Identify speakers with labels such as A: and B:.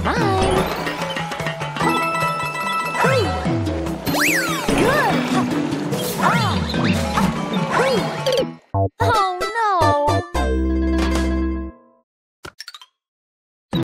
A: Bye.